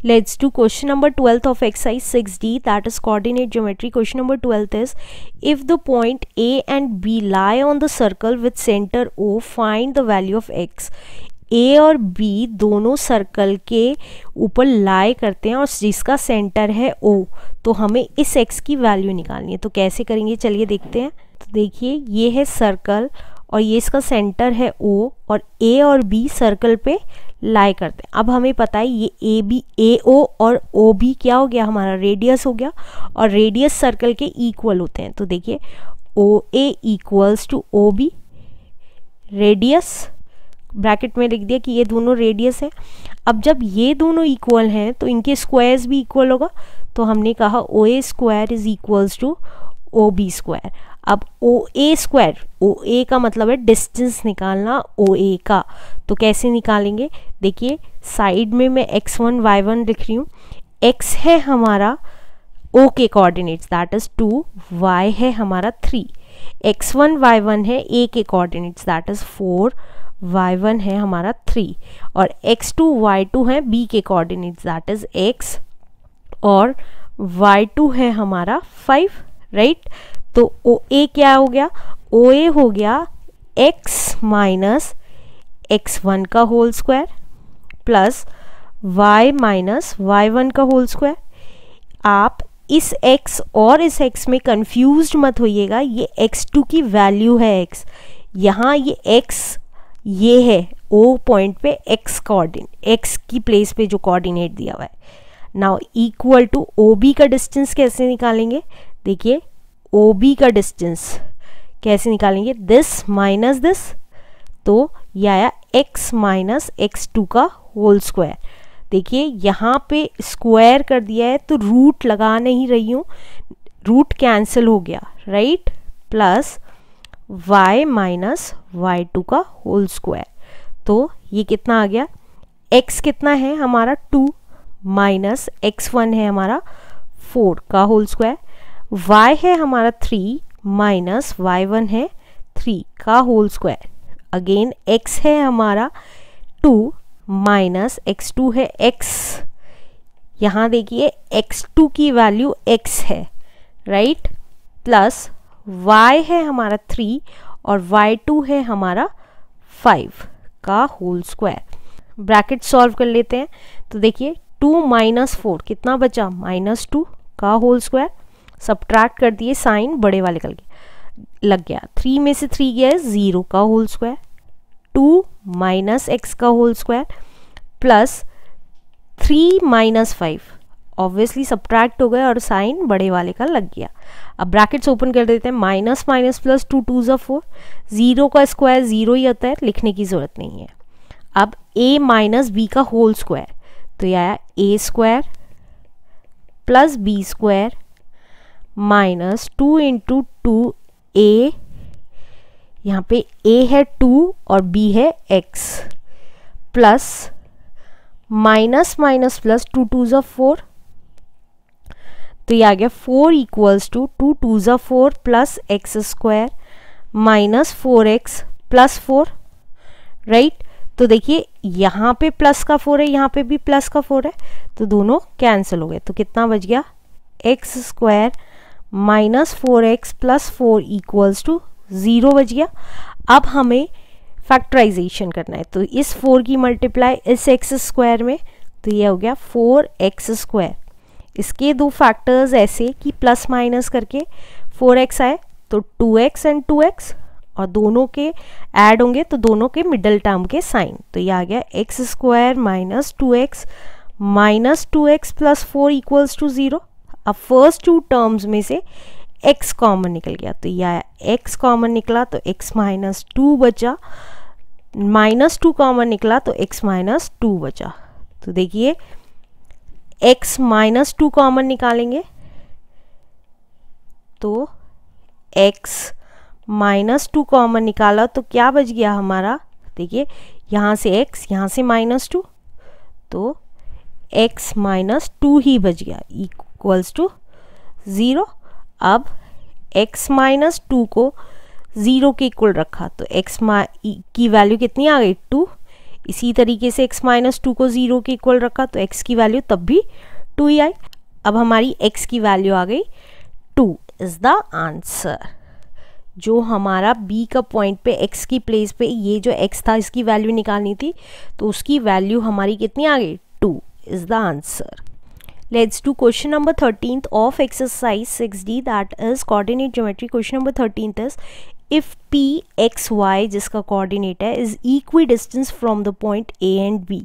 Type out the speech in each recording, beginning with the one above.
Let's do question number 12th of exercise 6D that is coordinate geometry. Question number 12th is if the point A and B lie on the circle with center O find the value of x. ए और B दोनों circle के ऊपर लाई करते हैं और जिसका centre है ओ तो हमें इस एक्स की वैल्यू निकालनी है तो कैसे करेंगे चलिए देखते हैं तो देखिए ये है सर्कल और ये इसका सेंटर है ओ और ए और बी सर्कल पे लाई करते हैं। अब हमें पता है ये ए बी ए ओ और ओ बी क्या हो गया? हमारा रेडियस हो गया और रेडियस सर्कल के इक्वल होते हैं। तो देखिए O A equals to O B radius bracket में लिख दिया कि ये दोनों रेडियस है। अब जब ये दोनों इक्वल हैं तो इनके स्क्वायर्स भी इक्वल होगा। तो हमने कहा O A square is equals to O B square अब ओ ए स्क्वायर ओ ए का मतलब है डिस्टेंस निकालना ओ ए का। तो कैसे निकालेंगे? देखिए साइड में मैं एक्स वन वाई वन लिख रही हूँ। एक्स है हमारा ओ के coordinates that is two Y है हमारा three X one Y one है ए के coordinates that is four Y one है हमारा थ्री और एक्स टू वाई टू है बी के कोऑर्डिनेट्स दैट इज़ एक्स और वाई टू है हमारा फाइव राइट तो ओ ए क्या हो गया? ओ ए हो गया एक्स माइनस एक्स वन का whole square plus Y minus Y one का होल स्क्वायर आप इस x और इस x में कंफ्यूज मत होइएगा। ये x2 की वैल्यू है x. यहाँ ये x ये है ओ पॉइंट पे x कोऑर्डिनेट x की प्लेस पे जो कोऑर्डिनेट दिया हुआ है. Now equal to O B का डिस्टेंस कैसे निकालेंगे? देखिए ओ बी का डिस्टेंस कैसे निकालेंगे? दिस माइनस दिस तो यह आया x माइनस एक्स टू का होल स्क्वायर देखिए, यहाँ पे स्क्वायर कर दिया है तो रूट लगा नहीं रही हूँ। रूट कैंसिल हो गया right plus y minus Y two का होल स्क्वायर तो ये कितना आ गया? X कितना है? हमारा टू माइनस एक्स वन है, हमारा फोर का होल स्क्वायर y है हमारा थ्री माइनस वाई वन है थ्री का होल स्क्वायर अगेन x है हमारा टू माइनस एक्स टू है x. यहाँ देखिए x2 की वैल्यू x है राइट प्लस y है हमारा थ्री और y2 है हमारा फाइव का होल स्क्वायर ब्रैकेट सॉल्व कर लेते हैं. तो देखिए टू माइनस फोर कितना बचा? माइनस टू का होल स्क्वायर सब्ट्रैक्ट कर दिए, साइन बड़े वाले कल के लग गया। थ्री में से थ्री गया है ज़ीरो का whole square two minus X का whole square plus three minus five obviously subtract हो गया और साइन बड़े वाले का लग गया। अब ब्रैकेट्स ओपन कर देते हैं। Minus minus plus two two ज़ा फोर ज़ीरो का स्क्वायर ज़ीरो ही होता है, लिखने की ज़रूरत नहीं है। अब ए माइनस बी का होल स्क्वायर तो यह आया A square plus B square minus two into two A यहाँ पे ए है टू और बी है X plus minus minus plus two two ज़ा फोर तो ये आ गया four equals to two two ज़ा four plus X square minus four X plus four right तो देखिए, यहाँ पे प्लस का फोर है, यहाँ पे भी प्लस का फोर है. तो दोनों कैंसिल हो गए. तो कितना बच गया? X square minus four X plus four equals to zero बच गया। अब हमें फैक्टराइजेशन करना है। तो इस फोर की मल्टीप्लाई इस एक्स स्क्वायर में तो ये हो गया फोर एक्स स्क्वायर। इसके दो फैक्टर्स ऐसे कि प्लस माइनस करके फोर एक्स आए तो two X and two X, और दोनों के ऐड होंगे तो दोनों के मिडल टर्म के साइन। तो ये आ गया X square minus two X minus two X plus four equals to zero. अब फ़र्स्ट टू टर्म्स में से x कॉमन निकल गया। तो आया x कॉमन निकला तो x माइनस टू बचा। माइनस टू कॉमन निकला तो x माइनस टू बचा। तो देखिए, x माइनस टू कॉमन निकालेंगे। तो x माइनस टू कॉमन निकाला तो क्या बच गया हमारा? देखिए, यहाँ से x, यहाँ से माइनस टू तो x माइनस टू ही बच गया। इक्वल्स टू ज़ीरो अब x माइनस टू को ज़ीरो के इक्वल रखा तो x की वैल्यू कितनी आ गई? टू इसी तरीके से x माइनस टू को ज़ीरो के इक्वल रखा तो x की वैल्यू तब भी टू ही आई। अब हमारी x की वैल्यू आ गई टू इज़ द आंसर जो हमारा b का पॉइंट पे, x की प्लेस पे, ये जो x था, इसकी वैल्यू निकालनी थी तो उसकी वैल्यू हमारी कितनी आ गई? Two is the answer Let's do question number 13th of exercise 6D that is coordinate geometry. Question number 13th is if P x y जिसका coordinate है is equidistant from the point A and B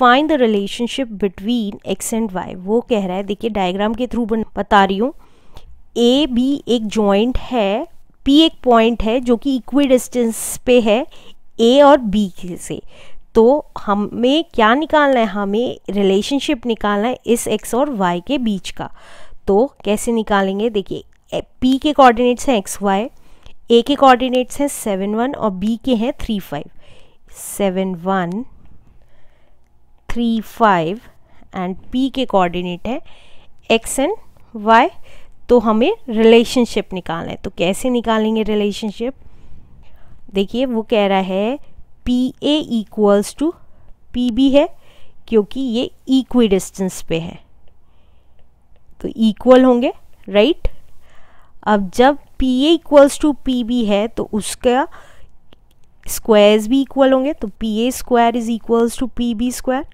find the relationship between x and y वो कह रहा है देखिए diagram के through बता रही हूँ ए बी एक जॉइंट है पी एक पॉइंट है जो कि इक्वी डिस्टेंस पे है ए और बी से तो हमें क्या निकालना है? हमें रिलेशनशिप निकालना है इस एक्स और वाई के बीच का। तो कैसे निकालेंगे? देखिए पी के कोऑर्डिनेट्स हैं एक्स वाई ए के कोऑर्डिनेट्स हैं सेवन वन और बी के हैं three five seven one three five and P के कोऑर्डिनेट है एक्स एंड वाई तो हमें रिलेशनशिप निकालना है। तो कैसे निकालेंगे रिलेशनशिप देखिए, वो कह रहा है P A equals to P B है, क्योंकि ये इक्वी डिस्टेंस पे है। तो इक्वल होंगे राइट अब जब P A equals to P B है तो उसका स्क्वायर्स भी इक्वल होंगे तो P A square is equals to P B square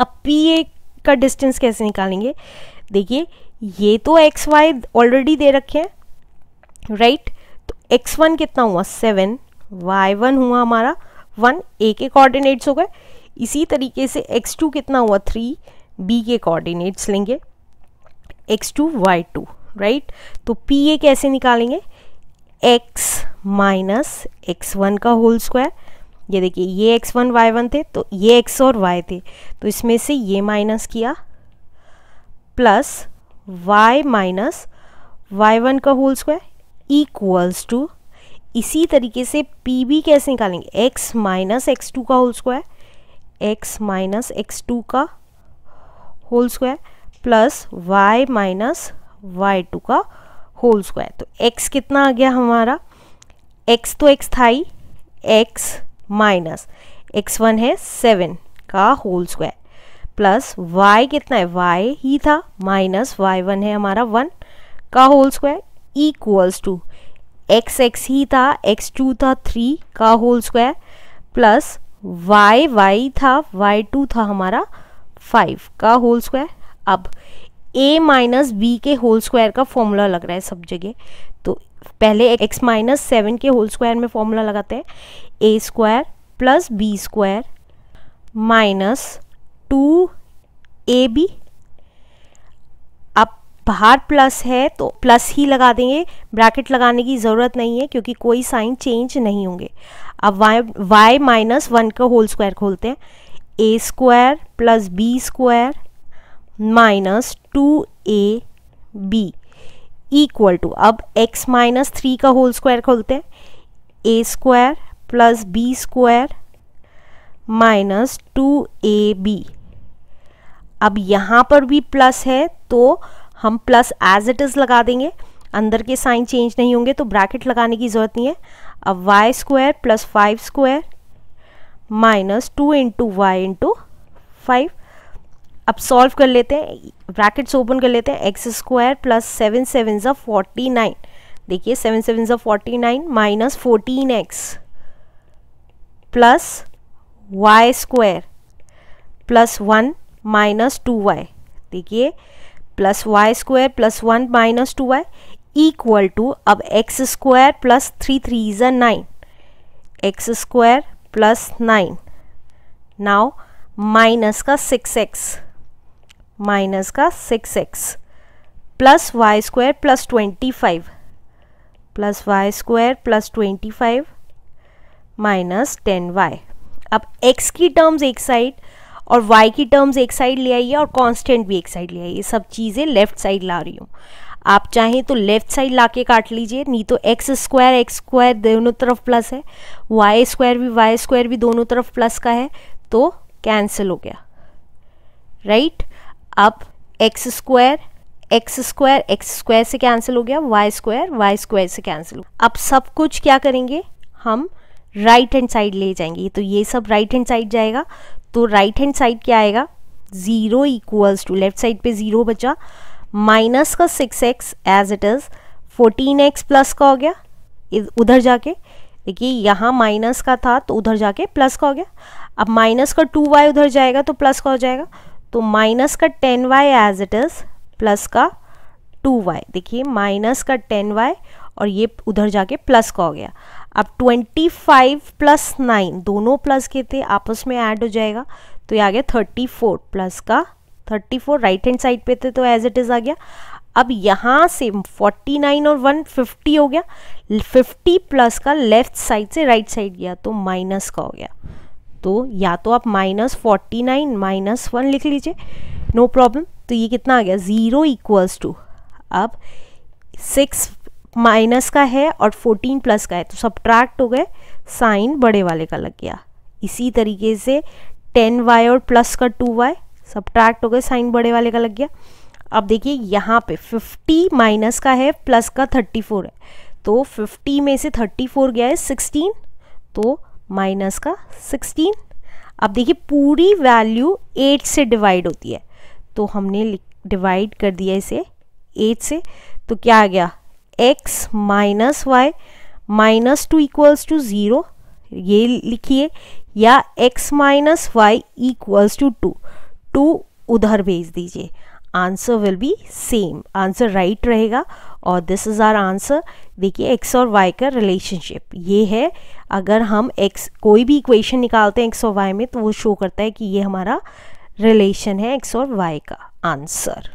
अब पी ए का डिस्टेंस कैसे निकालेंगे? देखिए, ये तो एक्स वाई ऑलरेडी दे रखे हैं राइट तो एक्स वन कितना हुआ? सेवन वाई वन हुआ हमारा वन ए के कोऑर्डिनेट्स हो गए। इसी तरीके से एक्स टू कितना हुआ? थ्री बी के कोऑर्डिनेट्स लेंगे। X two Y two right तो पी ए कैसे निकालेंगे? एक्स माइनस एक्स वन का होल स्क्वायर ये देखिए, ये एक्स वन वाई वन थे तो ये एक्स और वाई थे। तो इसमें से ये माइनस किया plus Y minus Y one का होल स्क्वायर इक्वल्स टू इसी तरीके से पी बी कैसे निकालेंगे? X माइनस एक्स टू का whole square x minus X two का whole square plus y minus Y two का होल स्क्वायर तो x कितना आ गया हमारा? X तो x था ही, x माइनस एक्स वन है सेवन का होल स्क्वायर प्लस y कितना है? Y ही था माइनस वाई वन है हमारा वन का whole square equals to X X ही था एक्स टू था थ्री का whole square plus Y Y था वाई टू था हमारा फाइव का होल स्क्वायर अब ए माइनस बी के होल स्क्वायर का फॉर्मूला लग रहा है सब जगह. तो पहले एक्स माइनस सेवन के होल स्क्वायर में फॉर्मूला लगाते हैं. A square plus B square minus two A B बाहर प्लस है तो प्लस ही लगा देंगे। ब्रैकेट लगाने की ज़रूरत नहीं है, क्योंकि कोई साइन चेंज नहीं होंगे। अब वाई वाई माइनस वन का होल स्क्वायर खोलते हैं। A square plus B square minus two A B equal to अब x माइनस थ्री का होल स्क्वायर खोलते हैं। A square plus B square minus two A B अब यहाँ पर भी प्लस है तो हम प्लस एज इट इज़ लगा देंगे। अंदर के साइन चेंज नहीं होंगे तो ब्रैकेट लगाने की ज़रूरत नहीं है। अब Y square plus five square minus two into Y into five अब सॉल्व कर लेते हैं ब्रैकेट्स ओपन कर लेते हैं X square plus seven seven ज़ा फोर्टी नाइन देखिए सेवन सेवन ज़ा forty nine minus fourteen X plus Y square plus one minus two Y देखिए plus Y square plus one minus two Y equal to अब X square plus three three is a nine X square plus nine now minus का six x minus का six X plus Y square plus twenty five plus Y square plus twenty five minus ten Y अब x की terms एक side और y की terms एक side ले आइए और कांस्टेंट भी एक साइड ले आइए सब चीज़ें लेफ़्ट साइड ला रही हूँ। आप चाहें तो लेफ़्ट साइड ला के काट लीजिए, नहीं तो एक्स स्क्वायर एक्स स्क्वायर दोनों तरफ़ प्लस है। वाई स्क्वायर भी वाई स्क्वायर भी दोनों तरफ़ प्लस का है तो कैंसिल हो गया। राइट? अब X square X square X square से कैंसिल हो गया वाई स्क्वायर वाई स्क्वायर से कैंसिल हो अब सब कुछ क्या करेंगे? हम राइट हैंड साइड ले जाएँगे। तो ये सब राइट हैंड साइड जाएगा। तो राइट हैंड साइड क्या आएगा? Zero equals to left side पे ज़ीरो बचा। माइनस का six X as it is fourteen X plus का हो गया। उधर जाके, देखिए, यहाँ माइनस का था तो उधर जाके प्लस का हो गया। अब माइनस का टू वाई उधर जाएगा तो प्लस का हो जाएगा। तो माइनस का ten Y as it is plus का टू वाई देखिए माइनस का टेन वाई और ये उधर जाके प्लस का हो गया। अब ट्वेंटी फाइव प्लस नाइन दोनों प्लस के थे, आपस में ऐड हो जाएगा। तो ये आ गया थर्टी फोर प्लस का। Thirty four right hand side पे थे तो एज इट इज़ आ गया। अब यहाँ से 49 और 1 50 हो गया। 50 प्लस का लेफ़्ट साइड से राइट साइड गया तो माइनस का हो गया। तो या तो आप minus forty nine minus one लिख लीजिए नो प्रॉब्लम तो ये कितना आ गया? ज़ीरो इक्वल्स टू अब सिक्स माइनस का है और फोर्टीन प्लस का है तो सब हो गए, साइन बड़े वाले का लग गया। इसी तरीके से टेन वाई और प्लस का टू वाई सब हो गए, साइन बड़े वाले का लग गया। अब देखिए, यहाँ पे 50 माइनस का है, प्लस का 34 है। तो 50 में से 34 गया है 16 तो माइनस का 16 अब देखिए, पूरी वैल्यू 8 से डिवाइड होती है। तो हमने डिवाइड कर दिया इसे 8 से। तो क्या आ गया? X minus y minus two equals to zero ये लिखिए, या x minus y equals to two two उधर भेज दीजिए। Answer will be same answer right रहेगा, और दिस इज़ आर आंसर देखिए एक्स और वाई का रिलेशनशिप ये है, अगर हम एक्स कोई भी इक्वेशन निकालते हैं एक्स और वाई में तो वो शो करता है कि ये हमारा रिलेशन है एक्स और वाई का। आंसर